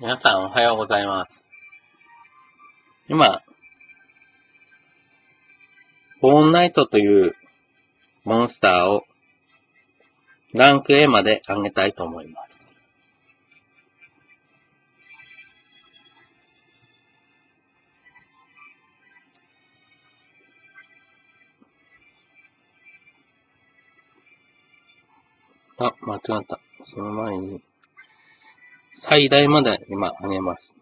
皆さんおはようございます。今、ボーンナイトというモンスターをランク A まで上げたいと思います。あ、間違った。その前に、最大まで今上げます。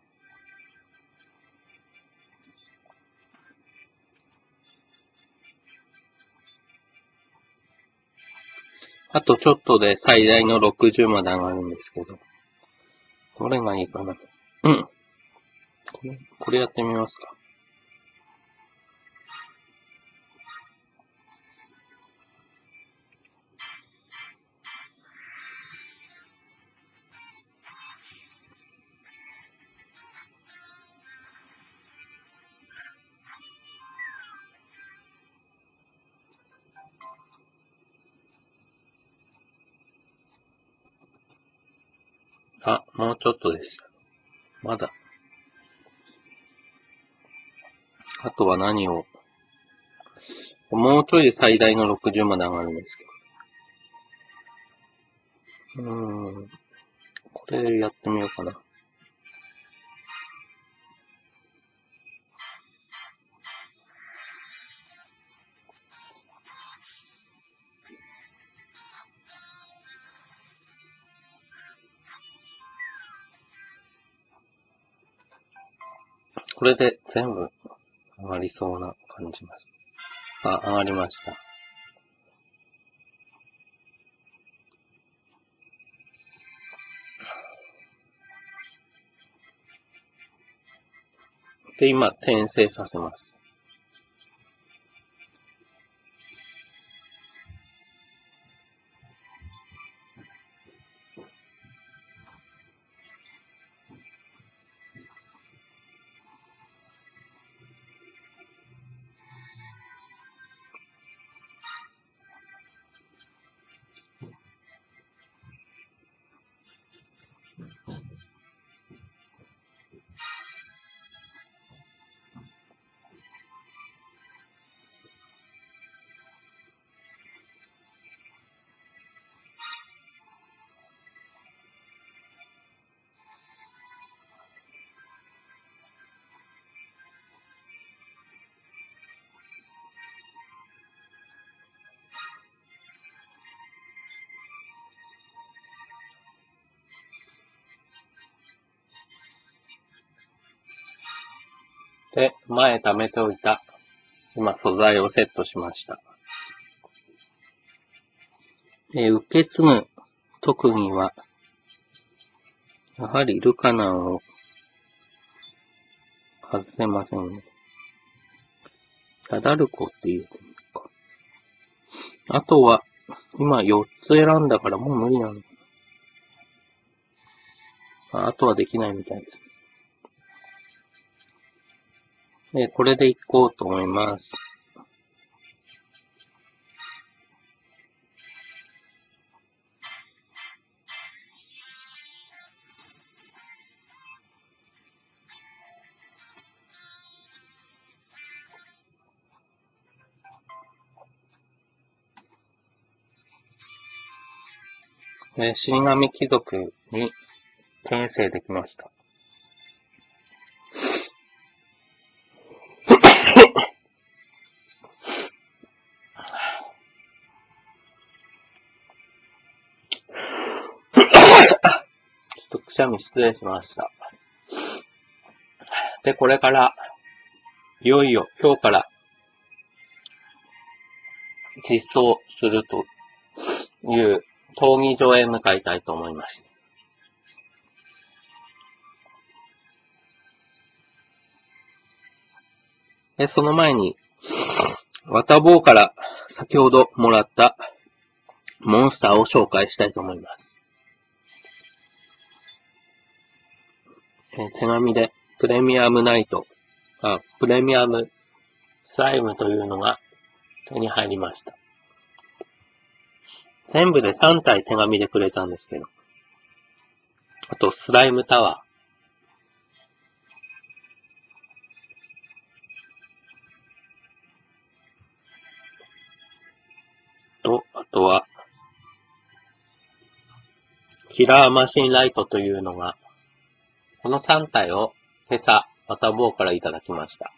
あとちょっとで最大の60まで上がるんですけど。どれがいいかな。うん。これ、これやってみますか。あ、もうちょっとです。まだ。あとは何を？もうちょいで最大の60まで上がるんですけど。うーん。これやってみようかな。これで全部上がりそうな感じます。あ、上がりました。で、今、転生させます。で、前貯めておいた、今素材をセットしました。え受け継ぐ特技は、やはりルカナンを外せませんね。ヤダルコっていうか。あとは、今4つ選んだからもう無理なの。ああとはできないみたいです。えこれでいこうと思います。え死神貴族に転生できました。失礼しました。で、これから、いよいよ今日から実装するという闘技場へ向かいたいと思います。で、その前に、ワタボーから先ほどもらったモンスターを紹介したいと思います。え手紙でプレミアムナイト、あ、プレミアムスライムというのが手に入りました。全部で3体手紙でくれたんですけど。あと、スライムタワー。と、あとは、キラーマシンライトというのがこの3体を今朝、また棒からいただきました。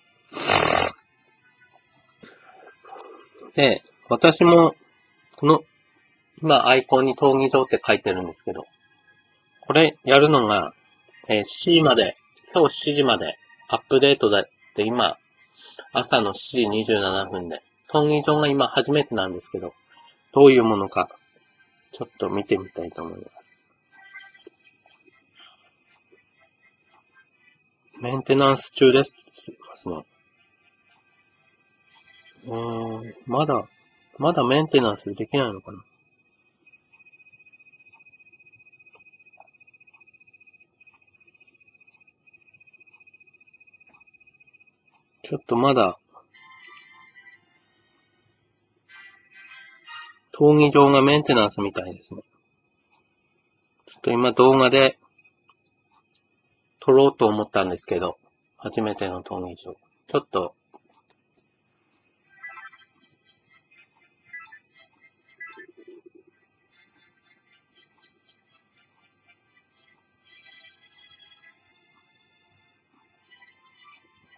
で、私も、この、今アイコンに闘技場って書いてるんですけど、これやるのが、えー、7時まで、今日7時までアップデートだって今、朝の7時27分で、闘技場が今初めてなんですけど、どういうものか、ちょっと見てみたいと思います。メンテナンス中です。ますね。うーん、まだ、まだメンテナンスできないのかなちょっとまだ、闘技場がメンテナンスみたいですね。ちょっと今動画で撮ろうと思ったんですけど、初めての闘技場。ちょっと、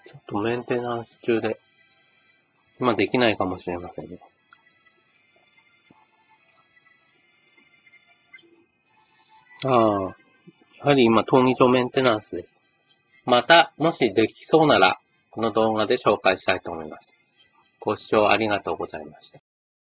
ちょっとメンテナンス中で、今できないかもしれませんね。ああ、やはり今、闘技場メンテナンスです。また、もしできそうなら、この動画で紹介したいと思います。ご視聴ありがとうございました。